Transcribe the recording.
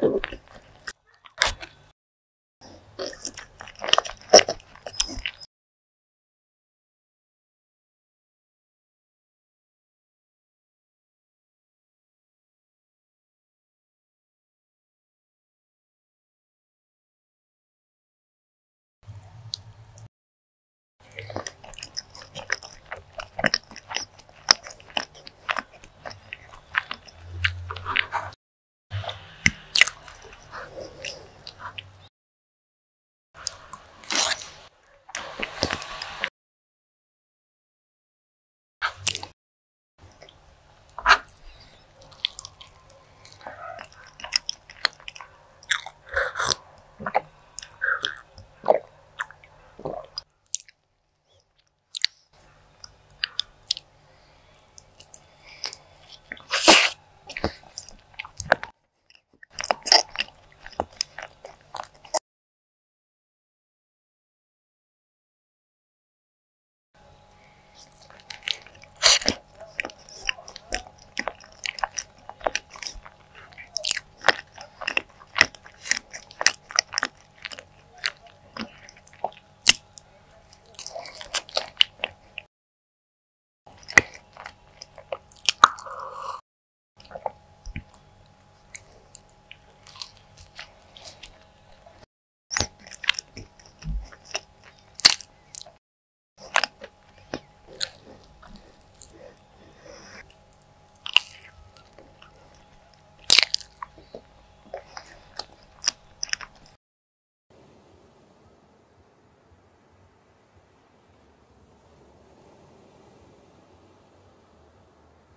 bien.